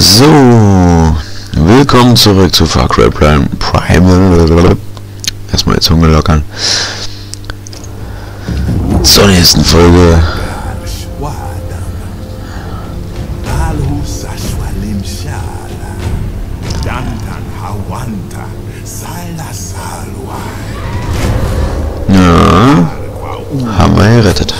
So, willkommen zurück zu Far Cry Prime. Prime. Erstmal jetzt Hunger lockern. Zur nächsten Folge. Ja, haben wir gerettet.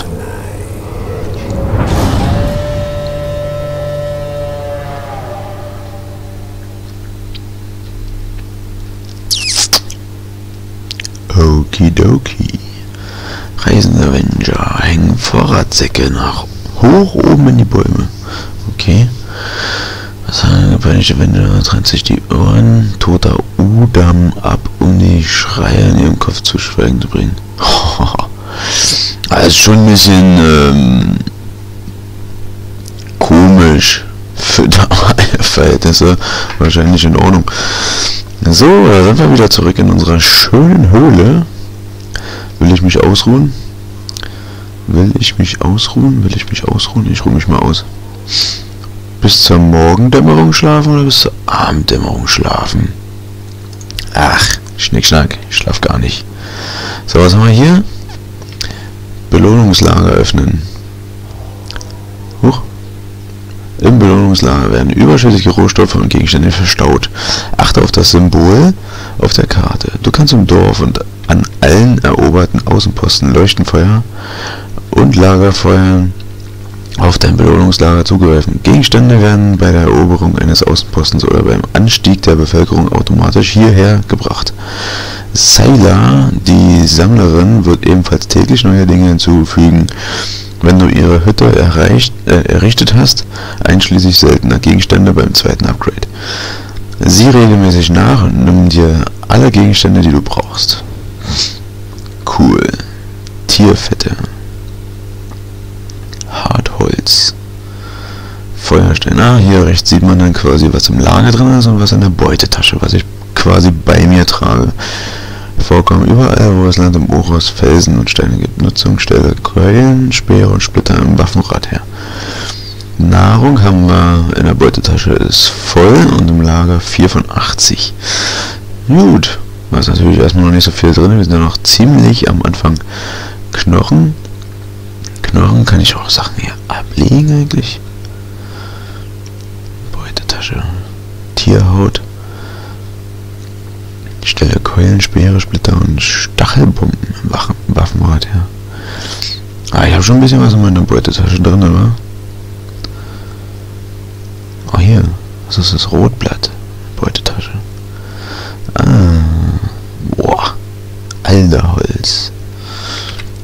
Vorratsäcke nach hoch oben in die Bäume. Okay. Was haben japanische Avenger trennt sich die Ohren toter Udam ab, um die Schreie in ihrem Kopf zu schweigen zu bringen. ist schon ein bisschen ähm, komisch für damalige Verhältnisse. Wahrscheinlich in Ordnung. So, da sind wir wieder zurück in unserer schönen Höhle. Will ich mich ausruhen? Will ich mich ausruhen? Will ich mich ausruhen? Ich ruhe mich mal aus. Bis zur Morgendämmerung schlafen oder bis zur Abenddämmerung schlafen? Ach, Schnickschnack, ich schlaf gar nicht. So, was haben wir hier? Belohnungslager öffnen. Huch. Im Belohnungslager werden überschüssige Rohstoffe und Gegenstände verstaut. Achte auf das Symbol auf der Karte. Du kannst im Dorf und an allen eroberten Außenposten Leuchtenfeuer und Lagerfeuer auf dein Belohnungslager zugreifen. Gegenstände werden bei der Eroberung eines Außenpostens oder beim Anstieg der Bevölkerung automatisch hierher gebracht. Sayla, die Sammlerin, wird ebenfalls täglich neue Dinge hinzufügen wenn du ihre Hütte erreicht, äh, errichtet hast, einschließlich seltener Gegenstände beim zweiten Upgrade. Sieh regelmäßig nach und nimm dir alle Gegenstände, die du brauchst. Cool. Tierfette. Hartholz. Feuerstein. Ah, hier rechts sieht man dann quasi, was im Lager drin ist und was in der Beutetasche, was ich quasi bei mir trage vorkommen überall, wo das Land im Uros Felsen und Steine gibt. Nutzung stelle Keulen, Speere und Splitter im Waffenrad her. Nahrung haben wir in der Beutetasche ist voll und im Lager 4 von 80. Gut, da ist natürlich erstmal noch nicht so viel drin, wir sind ja noch ziemlich am Anfang. Knochen. Knochen kann ich auch Sachen hier ablegen eigentlich. Beutetasche. Tierhaut. Stelle Keulen, Speere, Splitter und Stachelbomben im Waffenrad her. Ah, ich habe schon ein bisschen was in meiner Beutetasche drin, oder? Oh, hier. Was ist das? Rotblatt. Beutetasche. Ah. Boah. Alter Holz.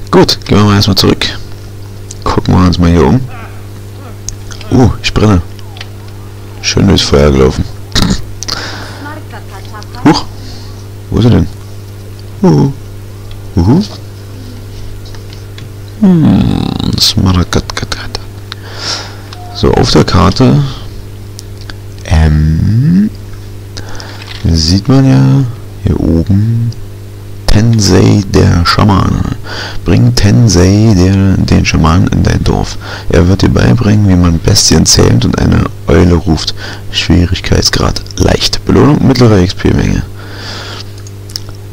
Gut, gehen wir mal erstmal zurück. Gucken wir uns mal hier um. Uh, ich brenne. Schön durchs Feuer gelaufen. Huch. Wo ist er denn? Uhu. Uhu. Hm. So, auf der Karte ähm, sieht man ja hier oben Tensei, der Schaman. Bring Tensei, der, den Schaman, in dein Dorf. Er wird dir beibringen, wie man Bestien zählt und eine Eule ruft. Schwierigkeitsgrad leicht. Belohnung mittlere XP-Menge.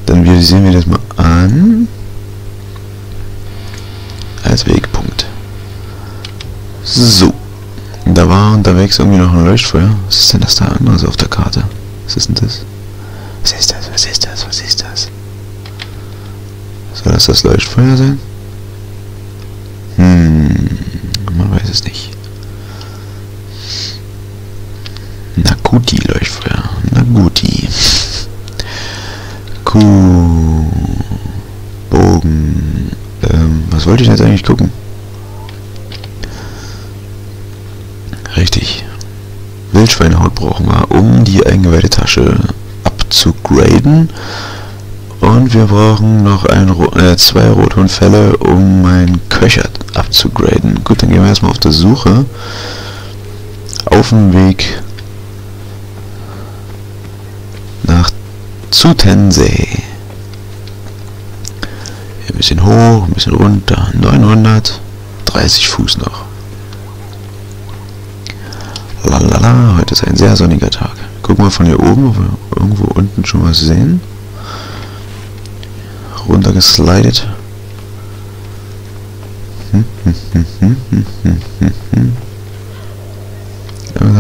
Dann visualisieren wir das mal an. Als Wegpunkt. So. Da war unterwegs irgendwie noch ein Leuchtfeuer. Was ist denn das da anderes auf der Karte? Was ist denn das? Was ist das? Was ist das? Was ist das? Soll das das Leuchtfeuer sein? Hm, man weiß es nicht. Naguti Leuchtfeuer. Naguti. Kuh. Bogen. Ähm, was wollte ich jetzt eigentlich gucken? Richtig. Wildschweinehaut brauchen wir, um die eingeweihte Tasche abzugraden. Und wir brauchen noch ein, äh, zwei Rottonfälle, um mein Köcher abzugraden. Gut, dann gehen wir erstmal auf der Suche. Auf dem Weg nach zu Tensei. Ein bisschen hoch, ein bisschen runter. 900. 30 Fuß noch. Lalala, heute ist ein sehr sonniger Tag. Gucken wir von hier oben, ob wir irgendwo unten schon was sehen. Runtergeslidet. Hm,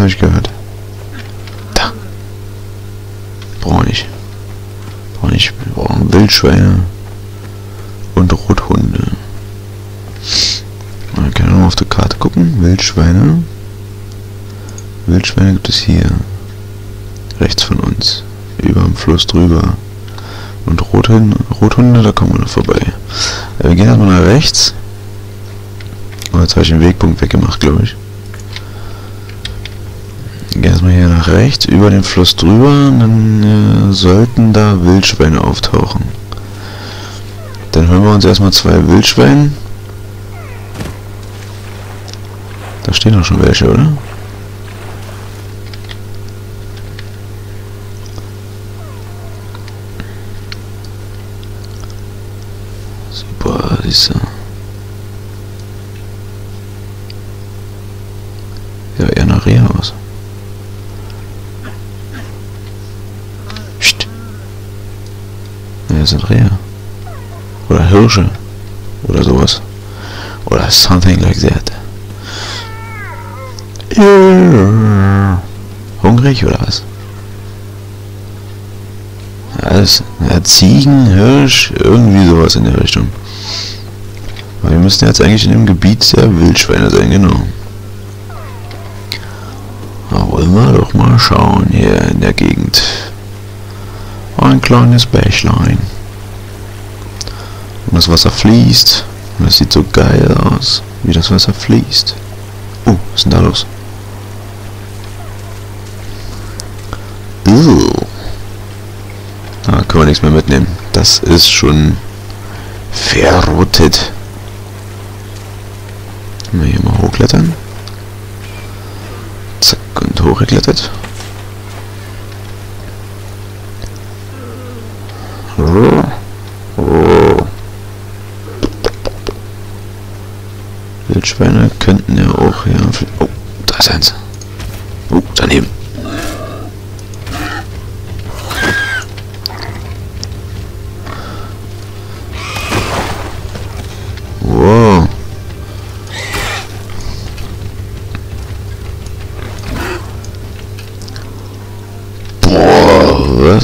habe ich gehört? Da. Brauche ich. Brauche ich. Wir brauchen Wildschweine und Rothunde. Man kann nur auf der Karte gucken. Wildschweine. Wildschweine gibt es hier. Rechts von uns. Über dem Fluss drüber. Und Rothunde, Rothunde da kommen wir noch vorbei. Äh, wir gehen erstmal nach rechts. Oh, jetzt habe ich den Wegpunkt weggemacht, glaube ich. Gehen erstmal hier nach rechts, über den Fluss drüber, dann äh, sollten da Wildschweine auftauchen. Dann hören wir uns erstmal zwei Wildschweine. Da stehen doch schon welche, oder? Du. Ja, eher nach Rehe aus. Psst. Ja, das sind Rehe. Oder Hirsche. Oder sowas. Oder something like that. Hungrig oder was? Alles. Ja, Ziegen, Hirsch, irgendwie sowas in der Richtung. Wir müssten jetzt eigentlich in dem Gebiet der Wildschweine sein, genau. Da wollen wir doch mal schauen hier in der Gegend. Ein kleines Bächlein. Und das Wasser fließt. Und das sieht so geil aus, wie das Wasser fließt. Oh, was ist denn da los? Ugh. Da können wir nichts mehr mitnehmen. Das ist schon verrottet. Mal hier mal hochklettern. Zack und hochgeklettert. Wildschweine könnten ja auch hier... Oh, da ist eins. Oh, daneben.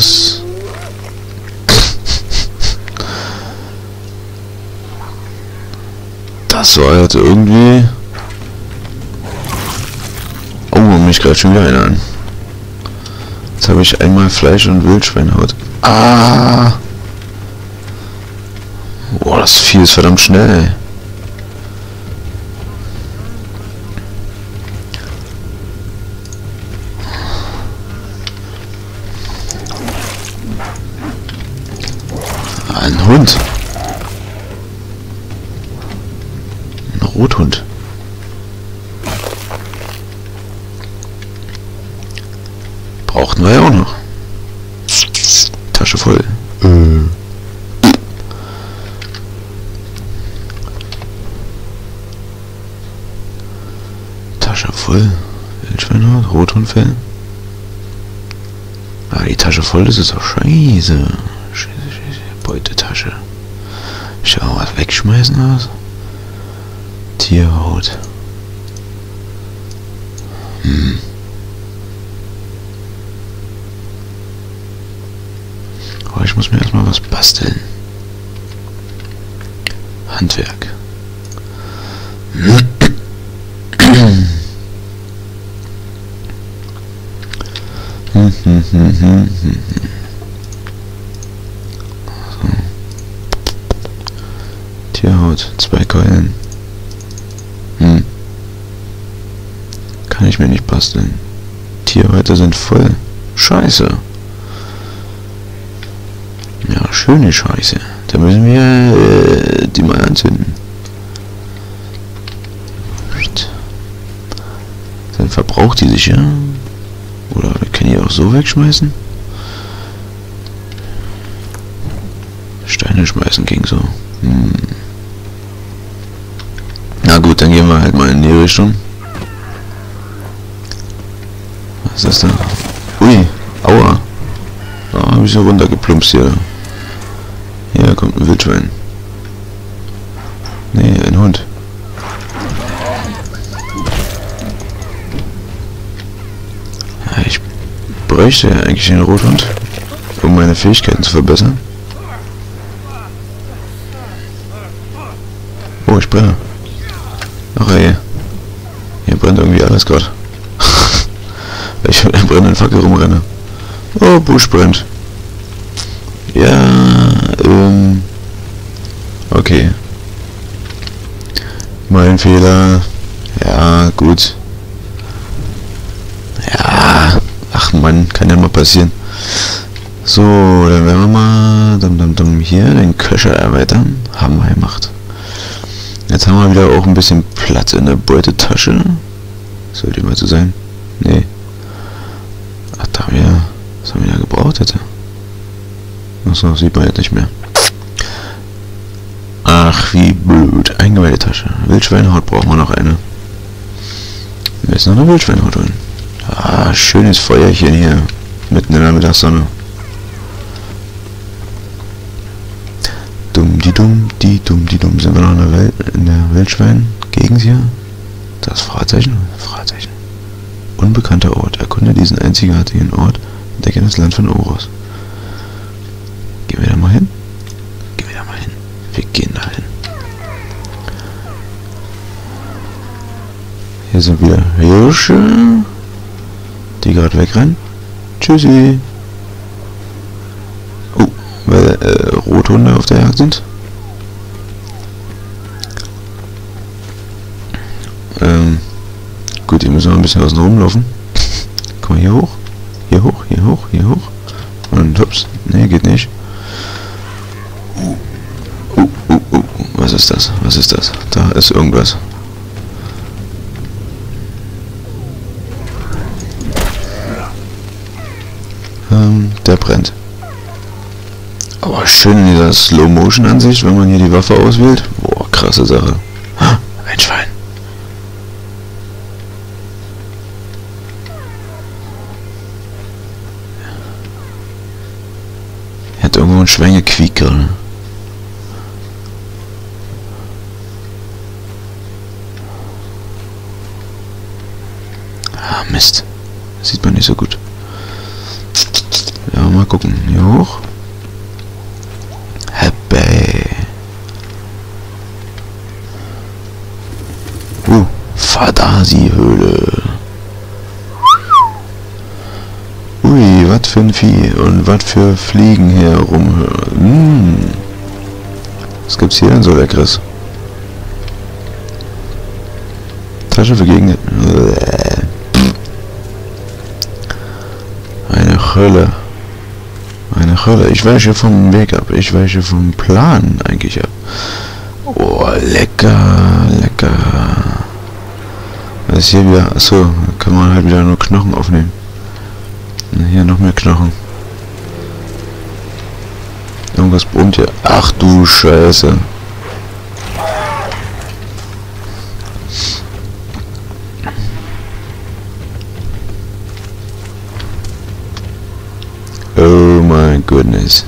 Was? Das war jetzt irgendwie... Oh, mich gerade schon wieder einer an. Jetzt habe ich einmal Fleisch und Wildschweinhaut. Ah! Boah, das Vieh ist verdammt schnell. Hund. Ein Rothund. Brauchten wir ja auch noch. Tasche voll. Äh. Tasche voll. Wildschweinhaut, Rothundfell. Ah, die Tasche voll, das ist doch scheiße. Scheiße, Beutetasche. Schau, was wegschmeißen aus. Tierhaut. Hm. Oh, ich muss mir erstmal was basteln. Handwerk. Hm, hm, hm, hm, hm. So. Keulen. Hm. Kann ich mir nicht basteln. Tierhäute sind voll. Scheiße. Ja, schöne Scheiße. Da müssen wir äh, die mal anzünden. Dann verbraucht die sich ja. Oder wir können die auch so wegschmeißen. Steine schmeißen ging so. Hm. Na gut, dann gehen wir halt mal in die Richtung. Was ist das da? Ui, aua. Da habe ich so runtergeplumpst hier. Hier kommt ein Wildschwein. Nee, ein Hund. Ja, ich bräuchte ja eigentlich einen Rothund, um meine Fähigkeiten zu verbessern. Oh, ich brenne. Alles gerade. Weil ich mit einem brennenden Fackel rumrenne. Oh, Busch brennt. Ja, ähm... Okay. Mein Fehler. Ja, gut. Ja, ach man, kann ja mal passieren. So, dann werden wir mal dum, dum, dum, hier den Köcher erweitern. Haben wir gemacht. Jetzt haben wir wieder auch ein bisschen Platz in der Beutetasche. Sollte mal so sein. Nee. Ach, da haben wir... Was haben wir da gebraucht hätte? Achso, sieht man jetzt nicht mehr. Ach, wie blöd. Eingeweihte Wildschweinhaut brauchen wir noch eine. Wir müssen noch eine Wildschweinhaut holen. Ah, schönes Feuerchen hier. Mitten in der Mittagssonne. Dumm, die dumm, die dumm, die dumm. Sind wir noch in der, Welt, in der Wildschwein-Gegend hier? Das Fragezeichen? Fragezeichen. Unbekannter Ort. Erkunde diesen einzigartigen Ort. Entdecke das Land von Oros. Gehen wir da mal hin? Gehen wir da mal hin. Wir gehen da hin. Hier sind wieder Hirsche, die gerade wegrennen. Tschüssi. Oh, weil äh, Rothunde auf der Jagd sind. Ähm, gut, die müssen wir ein bisschen außen rumlaufen. Komm hier hoch. Hier hoch, hier hoch, hier hoch. Und ups. Nee, geht nicht. Uh, uh, uh. Was ist das? Was ist das? Da ist irgendwas. Ähm, der brennt. Aber schön in dieser Slow-Motion-Ansicht, wenn man hier die Waffe auswählt. Boah, krasse Sache. Ein Schwein. Er gequiekt gerade. Ah, Mist. Sieht man nicht so gut. Ja, mal gucken. Hier hoch. Happy. Uh, Fadasi-Höhle. Ui, was für ein Vieh und was für Fliegen hier rum. Hm. Was gibt's hier denn so leckeres? Tasche für Gegner. Eine Hölle. Eine Hölle. Ich weiche vom Weg ab. Ich weiche vom Plan eigentlich ab. Oh, lecker, lecker. Was ist hier wieder? Achso, kann man halt wieder nur Knochen aufnehmen. Hier noch mehr Knochen. Irgendwas brummt hier. Ach du Scheiße. Oh my goodness.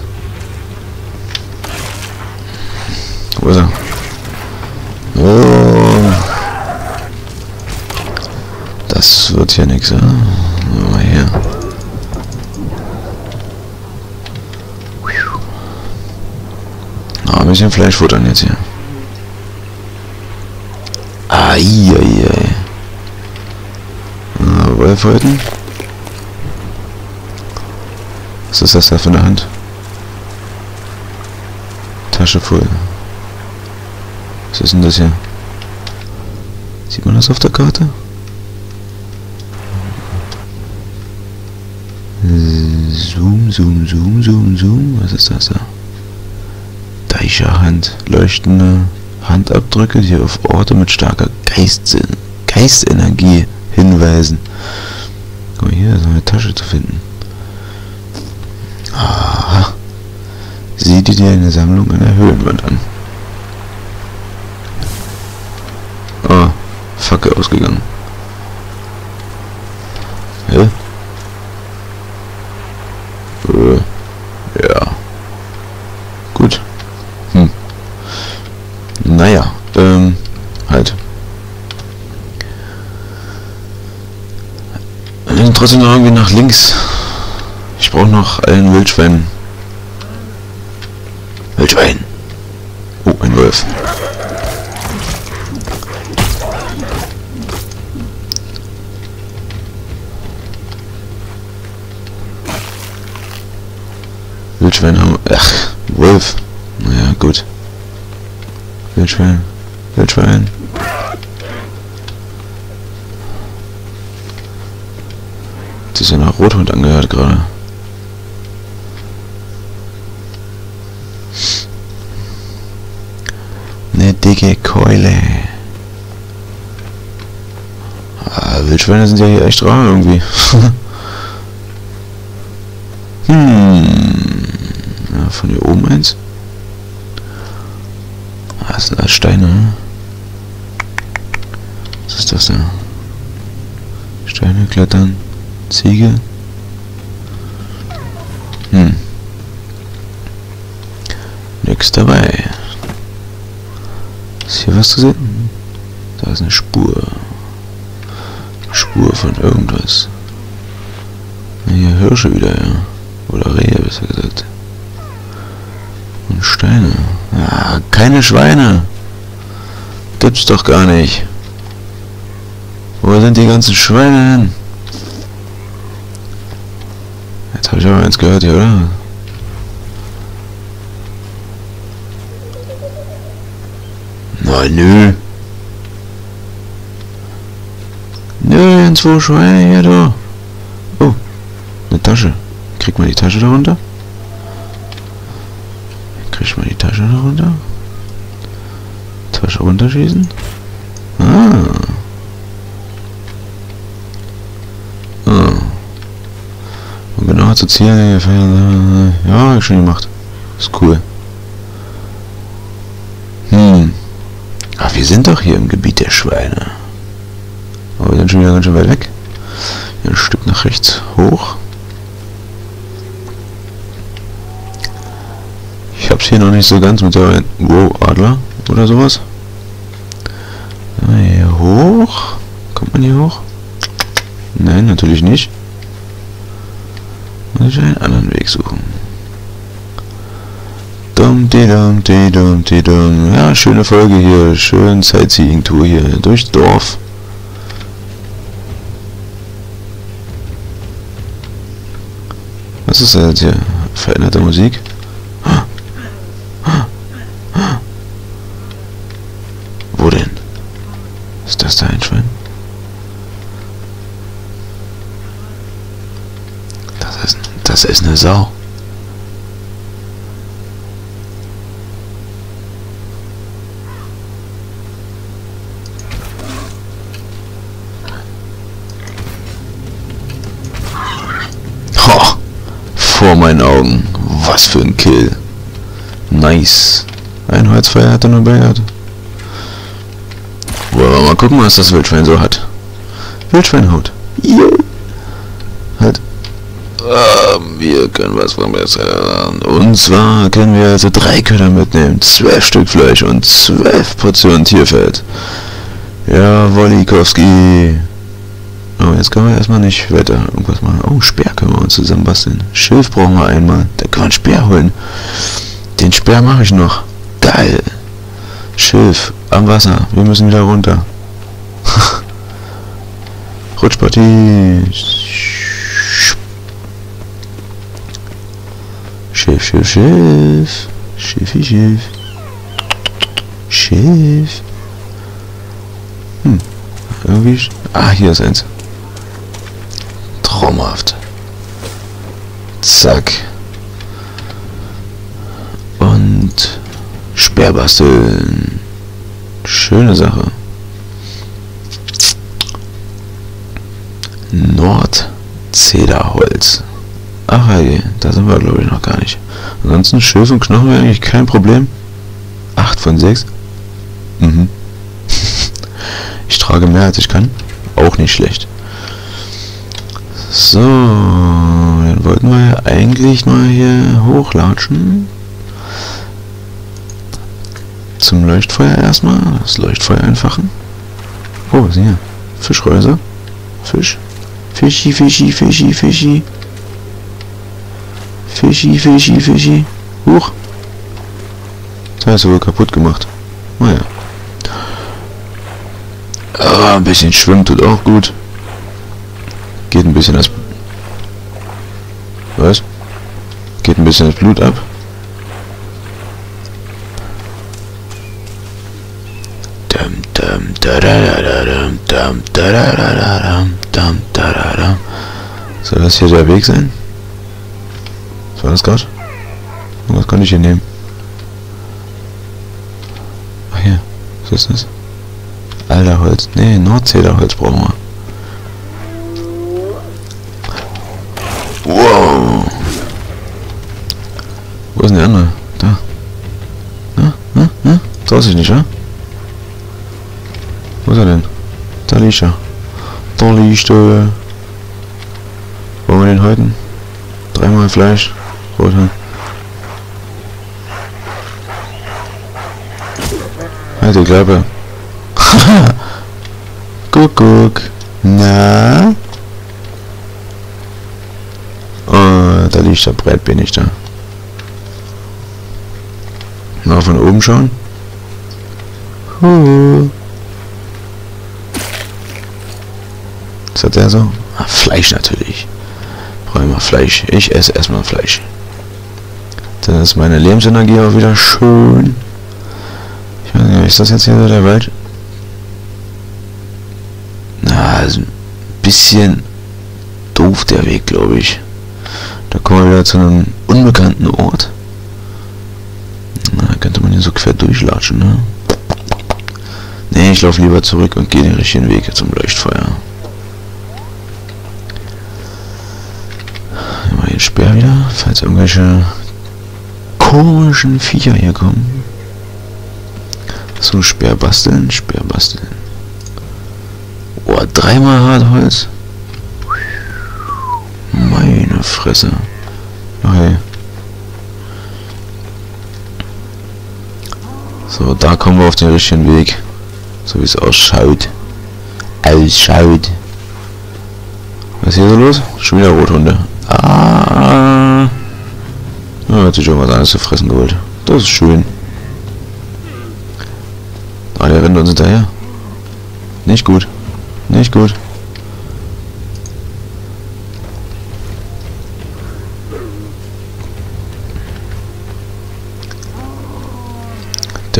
Wo ist er? Oh. Das wird hier nichts, ja? Mal her. Bisschen Fleisch futtern jetzt hier. Eieiei. Ah, Wolfhäuten. Was ist das da für eine Hand? Tasche voll. Was ist denn das hier? Sieht man das auf der Karte? Zoom, zoom, zoom, zoom, zoom. Was ist das da? Deicherhand. Leuchtende Handabdrücke, die auf Orte mit starker Geistsinn, Geistenergie hinweisen. Guck mal, hier ist eine Tasche zu finden. Aha. Sieh dir eine Sammlung in der Höhlenwand an. Oh, Fackel ausgegangen. Hä? Trotzdem noch irgendwie nach links. Ich brauche noch einen Wildschwein. Wildschwein. Oh, ein Wolf. Wildschwein haben... Ach, Wolf. Naja, gut. Wildschwein. Wildschwein. Das ist ja nach Rothund angehört gerade. Eine dicke Keule. Ah, Wildschweine sind ja hier echt rar irgendwie. hm. Ja, von hier oben eins. Ah, das sind alles Steine. Ne? Was ist das da? Steine klettern. Ziege. Hm. Nix dabei. Ist hier was zu sehen? Da ist eine Spur. Spur von irgendwas. Hier Hirsche wieder, ja. Oder Rehe, besser gesagt. Und Steine. Ah, keine Schweine. Gibt's doch gar nicht. Wo sind die ganzen Schweine hin? Jetzt habe ich aber eins gehört hier, oder? Na nö. Nirgendwo Schweine hier, du. Oh, eine Tasche. Kriegt man die Tasche darunter? Kriegt man die Tasche darunter? Tasche runterschießen? Ah. Ah. Und genau zu zielen. Ja, schön gemacht. Ist cool. Hm. Ach, wir sind doch hier im Gebiet der Schweine. Aber wir sind schon wieder ganz schön weit weg. Hier ein Stück nach rechts hoch. Ich hab's hier noch nicht so ganz mit der... Wow, Adler oder sowas. Hier hoch. Kommt man hier hoch? Nein, natürlich nicht. Muss ich einen anderen Weg suchen. Dum, di dum, di dum, di dum. Ja, schöne Folge hier. Schön Sightseeing-Tour hier durchs Dorf. Was ist das hier? Veränderte Musik? Wo denn? Ist das da ein Schwein? Das ist, das ist eine Sau. Vor meinen Augen. Was für ein Kill. Nice. Ein Holzfeuer hat er nur bei gehabt. Wollen wir mal gucken, was das Wildschwein so hat. Wildschweinhaut. Jo. Halt. Ähm, wir können was verbessern. Und zwar können wir also drei Köder mitnehmen. Zwölf Stück Fleisch und zwölf Portionen Tierfeld. Ja, Wolikowski. Oh, jetzt können wir erstmal nicht weiter irgendwas machen. Oh, Speer können wir uns zusammen basteln. Schilf brauchen wir einmal. Da können wir einen Speer holen. Den Speer mache ich noch. Geil. Schilf am Wasser. Wir müssen wieder runter. Rutschpartie. Schiff, Schiff, Schiff. Schiffi, Schiff. Schiff. Hm. Irgendwie... Ah, hier ist eins. Traumhaft. Zack. Und Speer basteln. Schöne Sache. Nordzederholz. Ach hey, da sind wir glaube ich noch gar nicht. Ansonsten Schilf und Knochen wäre eigentlich kein Problem. 8 von 6. Mhm. ich trage mehr als ich kann. Auch nicht schlecht. So, dann wollten wir eigentlich nur hier hochlatschen. Zum Leuchtfeuer erstmal. Das Leuchtfeuer einfachen. Oh, was ist hier? Fischreuser. Fisch. Fischi, Fischi, Fischi, Fischi. Fischi, Fischi, Fischi. Huch. Das du wohl kaputt gemacht. Naja. Ah, ein bisschen schwimmen tut auch gut. Geht ein bisschen das... Was? Geht ein bisschen das Blut ab. Soll das hier der Weg sein? Was war das gerade? Was kann ich hier nehmen? Ach hier. Was ist das? Alter Holz. Nee, Nordzeder Holz brauchen wir. Wow. Wo ist denn der andere? Da. Na, na, na? Traust dich nicht, wa? Wo ist er denn? Da liegt er. Da liegt er. Wollen wir den heute? Dreimal Fleisch. Rote. Halt die Klappe. guck, guck. Na? Oh, da Brett, bin ich da. Mal von oben schauen. Was hat der so? Ah, Fleisch natürlich. Brauche immer Fleisch. Ich esse erstmal Fleisch. Dann ist meine Lebensenergie auch wieder schön. Ich weiß nicht, ist das jetzt hier so der Wald? Na, also ein bisschen doof der Weg, glaube ich. Kommen wir wieder zu einem unbekannten Ort. Na, könnte man hier so quer durchlatschen, ne? Ne, ich laufe lieber zurück und gehe den richtigen Weg zum Leuchtfeuer. Mal den Speer wieder, falls irgendwelche komischen Viecher hier kommen. So, Speer basteln, Speer basteln. Oh, dreimal Hartholz. Meine Fresse. Okay. So, da kommen wir auf den richtigen Weg. So wie es ausschaut. Ausschaut. Was ist hier so los? Schon wieder Rothunde. Ah. Ja, hat sich irgendwas anderes zu fressen geholt. Das ist schön. Ah, der rennt uns hinterher. Nicht gut. Nicht gut.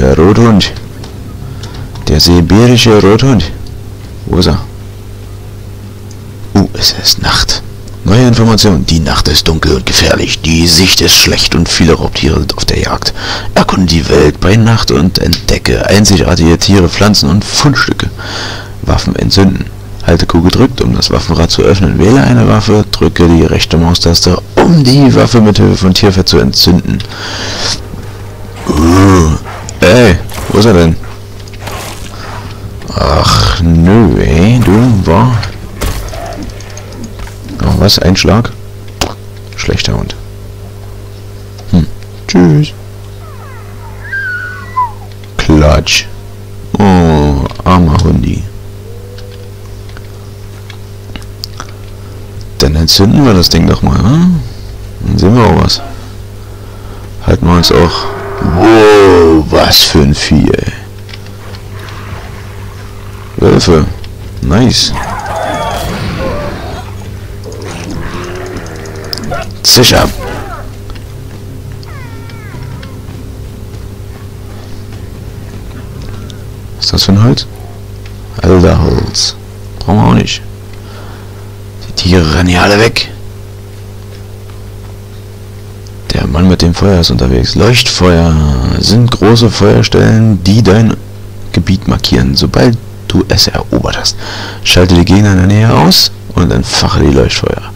Der Rothund. Der sibirische Rothund. Wo ist er? Uh, es ist Nacht. Neue Information. Die Nacht ist dunkel und gefährlich. Die Sicht ist schlecht und viele Raubtiere sind auf der Jagd. Erkunde die Welt bei Nacht und entdecke einzigartige Tiere, Pflanzen und Fundstücke. Waffen entzünden. Halte Q gedrückt, um das Waffenrad zu öffnen. Wähle eine Waffe, drücke die rechte Maustaste, um die Waffe mit Hilfe von Tierfett zu entzünden. Uh, ey, wo ist er denn? Ach, nö, ey, du, war... Oh, was, ein Schlag? Schlechter Hund. Hm, tschüss. Klatsch. Oh, armer Hundi. Dann entzünden wir das Ding doch mal, hm? Dann sehen wir auch was. Halten wir uns auch... Wow, was für ein Vieh, ey. Wölfe. Nice. Sicher. Was ist das für ein Holz? Elderholz. Brauchen wir auch nicht. Die Tiere rennen hier alle weg. Der Mann mit dem Feuer ist unterwegs. Leuchtfeuer sind große Feuerstellen, die dein Gebiet markieren. Sobald du es erobert hast, schalte die Gegner in der Nähe aus und entfache die Leuchtfeuer,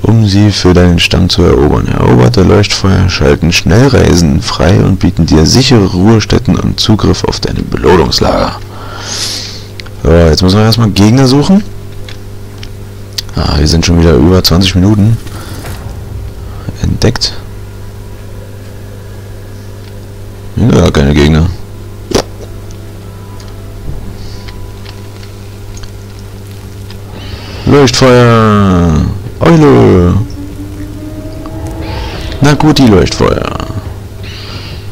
um sie für deinen Stamm zu erobern. Eroberte Leuchtfeuer schalten Schnellreisen frei und bieten dir sichere Ruhestätten und Zugriff auf deine Belohnungslager. So, jetzt müssen wir erstmal Gegner suchen. Ah, wir sind schon wieder über 20 Minuten entdeckt. Ja, keine Gegner. Leuchtfeuer! Eule! Na gut, die Leuchtfeuer.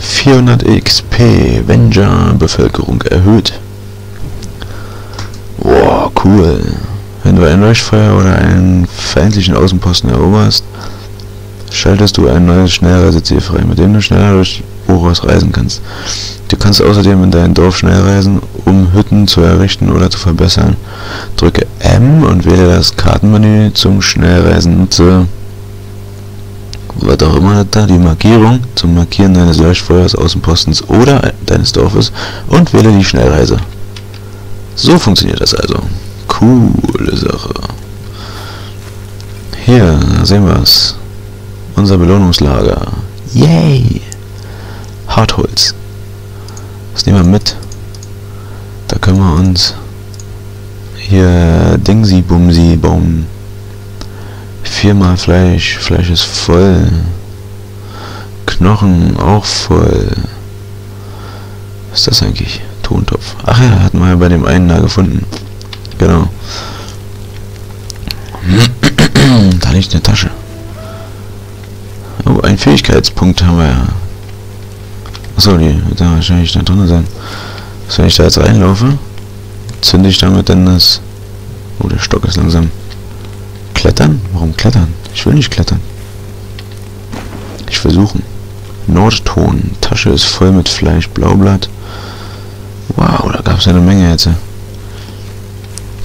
400 XP, Venger, Bevölkerung erhöht. Boah, cool. Wenn du ein Leuchtfeuer oder einen feindlichen Außenposten eroberst, schaltest du ein neues Schnellreiseziel frei, mit dem du schneller durch Boros reisen kannst. Du kannst außerdem in dein Dorf schnell reisen, um Hütten zu errichten oder zu verbessern. Drücke M und wähle das Kartenmenü zum Schnellreisen. Nutze was auch immer da, die Markierung zum Markieren deines Leuchtfeuers, Außenpostens oder deines Dorfes und wähle die Schnellreise. So funktioniert das also. Coole Sache. Hier, sehen wir es. Unser Belohnungslager. Yay! Hartholz. Das nehmen wir mit. Da können wir uns hier Dingsi Bumsi bauen. Viermal Fleisch. Fleisch ist voll. Knochen auch voll. Was ist das eigentlich? Tontopf. Ach ja, hatten wir ja bei dem einen da gefunden. Genau. da liegt eine Tasche. Oh, ein Fähigkeitspunkt haben wir ja. Achso, die wird da wahrscheinlich da drin sein. Was, wenn ich da jetzt reinlaufe, zünde ich damit dann das... Oh, der Stock ist langsam. Klettern? Warum klettern? Ich will nicht klettern. Ich versuchen. Nordton. Tasche ist voll mit Fleisch. Blaublatt. Wow, da gab es eine Menge jetzt.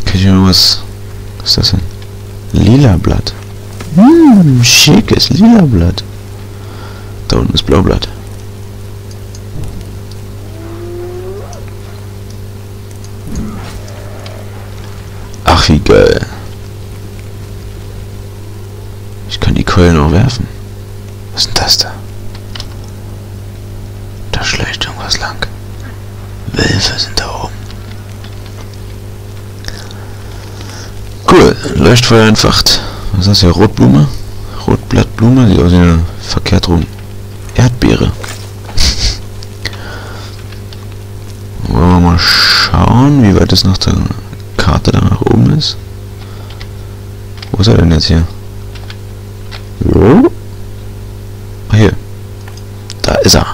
Kann ich mir was... Was ist das denn? Lila Blatt. Hm, schickes Lila Blatt. Da unten ist Blaublatt. Geil. Ich kann die Keulen auch werfen. Was ist denn das da? Da schleicht irgendwas lang. Wölfe sind da oben. Cool, Leuchtfeuer entfacht. Was ist das hier? Rotblume? Rotblattblume? Sieht aus wie eine verkehrt rum. Erdbeere. Wollen wir mal schauen, wie weit es nach der Karte da nach oben ist? Wo ist er denn jetzt hier? Ah, hier. Da ist er.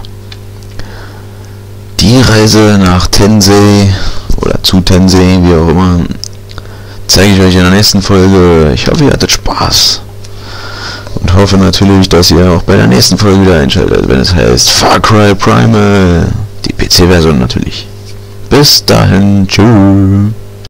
Die Reise nach Tensei oder zu Tensei, wie auch immer, zeige ich euch in der nächsten Folge. Ich hoffe, ihr hattet Spaß. Und hoffe natürlich, dass ihr auch bei der nächsten Folge wieder einschaltet, wenn es heißt Far Cry Primal. Die PC-Version natürlich. Bis dahin, tschüss.